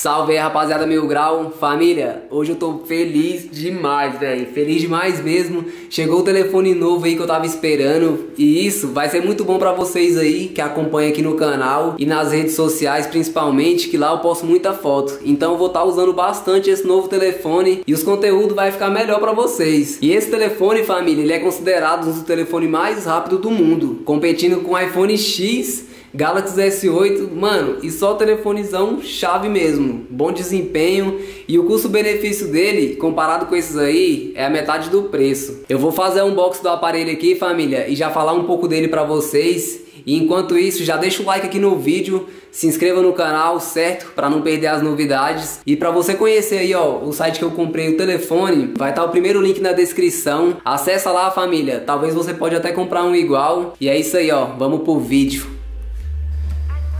Salve aí, rapaziada Mil Grau, família. Hoje eu tô feliz demais, velho. Feliz demais mesmo. Chegou o telefone novo aí que eu tava esperando. E isso vai ser muito bom pra vocês aí que acompanham aqui no canal e nas redes sociais, principalmente, que lá eu posto muita foto. Então eu vou estar tá usando bastante esse novo telefone e os conteúdos vai ficar melhor pra vocês. E esse telefone, família, ele é considerado um dos telefones mais rápidos do mundo, competindo com o iPhone X Galaxy S8, mano, e só telefonezão chave mesmo, bom desempenho e o custo-benefício dele, comparado com esses aí, é a metade do preço. Eu vou fazer um unboxing do aparelho aqui, família, e já falar um pouco dele pra vocês. E enquanto isso, já deixa o like aqui no vídeo, se inscreva no canal, certo? Para não perder as novidades. E para você conhecer aí, ó, o site que eu comprei o telefone, vai estar tá o primeiro link na descrição. Acessa lá, família. Talvez você pode até comprar um igual. E é isso aí, ó. Vamos pro vídeo.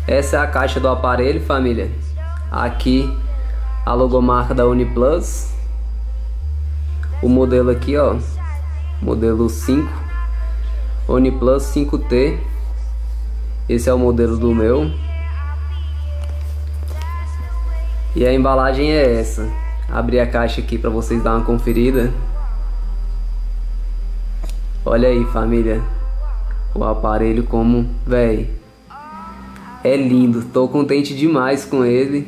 Essa é a caixa do aparelho, família. Aqui a logomarca da Uniplus. O modelo aqui, ó, modelo 5, Uniplus 5T. Esse é o modelo do meu. E a embalagem é essa. Abrir a caixa aqui para vocês dar uma conferida. Olha aí, família. O aparelho como, velho é lindo, tô contente demais com ele.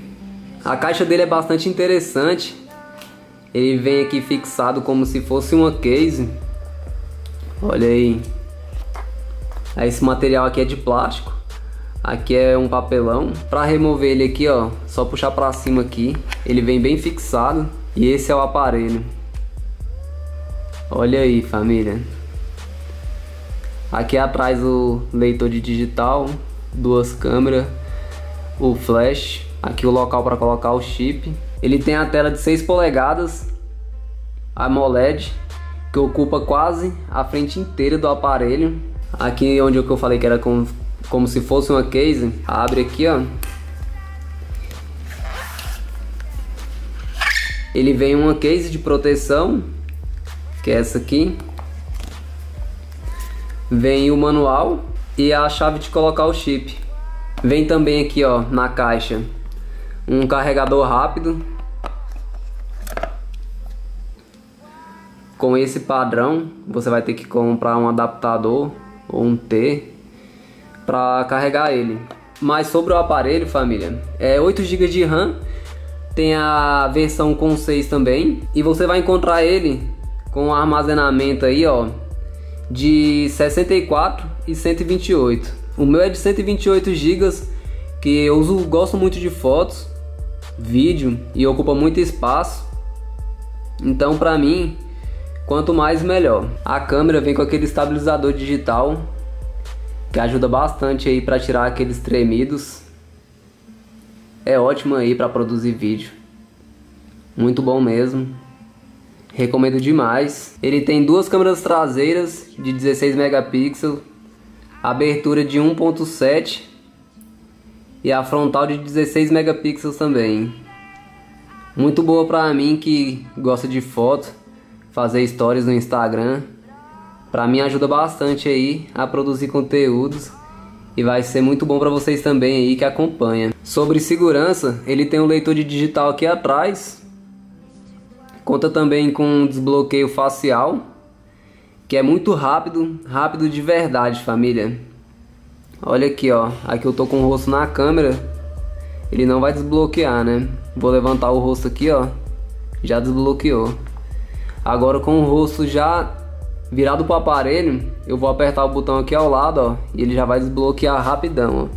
A caixa dele é bastante interessante. Ele vem aqui fixado como se fosse uma case. Olha aí. Esse material aqui é de plástico. Aqui é um papelão. Para remover ele aqui, ó, só puxar para cima aqui. Ele vem bem fixado. E esse é o aparelho. Olha aí, família. Aqui atrás o leitor de digital, duas câmeras, o flash, aqui o local para colocar o chip. Ele tem a tela de 6 polegadas, AMOLED, que ocupa quase a frente inteira do aparelho. Aqui onde eu falei que era como, como se fosse uma case, abre aqui ó. Ele vem uma case de proteção, que é essa aqui. Vem o manual e a chave de colocar o chip. Vem também aqui ó na caixa um carregador rápido com esse padrão você vai ter que comprar um adaptador ou um T para carregar ele. Mas sobre o aparelho, família, é 8 GB de RAM, tem a versão com 6 também e você vai encontrar ele com armazenamento aí, ó, de 64 e 128. O meu é de 128 GB, que eu uso, gosto muito de fotos, vídeo e ocupa muito espaço. Então, para mim, quanto mais melhor. A câmera vem com aquele estabilizador digital que ajuda bastante aí para tirar aqueles tremidos. É ótimo aí para produzir vídeo. Muito bom mesmo. Recomendo demais. Ele tem duas câmeras traseiras de 16 megapixels, abertura de 1.7 e a frontal de 16 megapixels também. Muito boa para mim que gosta de foto, fazer stories no Instagram. Para mim ajuda bastante aí a produzir conteúdos e vai ser muito bom para vocês também aí que acompanham. Sobre segurança, ele tem um leitor de digital aqui atrás Conta também com um desbloqueio facial, que é muito rápido, rápido de verdade, família. Olha aqui, ó. Aqui eu tô com o rosto na câmera. Ele não vai desbloquear, né? Vou levantar o rosto aqui, ó. Já desbloqueou. Agora com o rosto já virado pro aparelho, eu vou apertar o botão aqui ao lado, ó, e ele já vai desbloquear rapidão, ó.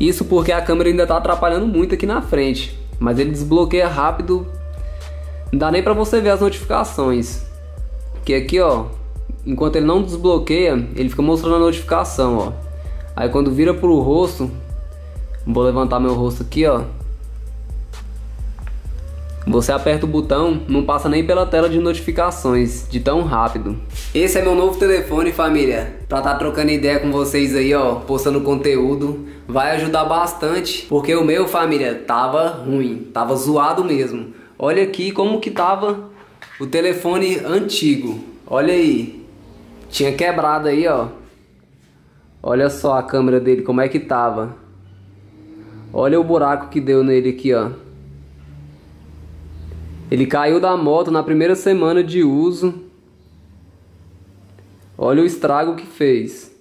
Isso porque a câmera ainda tá atrapalhando muito aqui na frente mas ele desbloqueia rápido. Não dá nem para você ver as notificações. Que aqui, ó, enquanto ele não desbloqueia, ele fica mostrando a notificação, ó. Aí quando vira pro rosto, vou levantar meu rosto aqui, ó. Você aperta o botão, não passa nem pela tela de notificações, de tão rápido. Esse é meu novo telefone, família. Pra tá trocando ideia com vocês aí, ó, postando conteúdo. Vai ajudar bastante, porque o meu, família, tava ruim, tava zoado mesmo. Olha aqui como que tava o telefone antigo. Olha aí. Tinha quebrado aí, ó. Olha só a câmera dele, como é que tava. Olha o buraco que deu nele aqui, ó. Ele caiu da moto na primeira semana de uso. Olha o estrago que fez.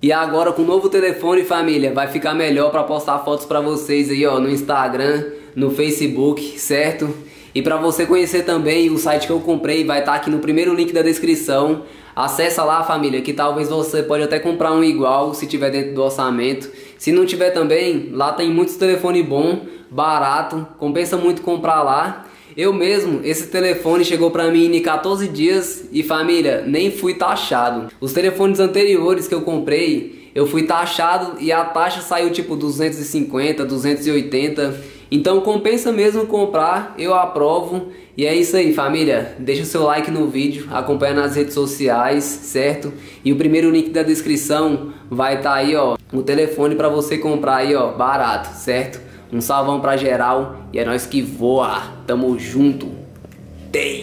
E agora com o novo telefone, família, vai ficar melhor para postar fotos para vocês aí, ó, no Instagram, no Facebook, certo? E para você conhecer também o site que eu comprei, vai estar tá aqui no primeiro link da descrição. Acessa lá, família, que talvez você pode até comprar um igual se tiver dentro do orçamento. Se não tiver também, lá tem muitos telefone bom, barato, compensa muito comprar lá. Eu mesmo, esse telefone chegou para mim em 14 dias e família, nem fui taxado. Os telefones anteriores que eu comprei, eu fui taxado e a taxa saiu tipo 250, 280 então compensa mesmo comprar, eu aprovo. E é isso aí, família. Deixa o seu like no vídeo, acompanha nas redes sociais, certo? E o primeiro link da descrição vai estar tá aí, ó, o telefone para você comprar aí, ó, barato, certo? Um salvão pra geral e é nós que voa. Tamo junto. Tem.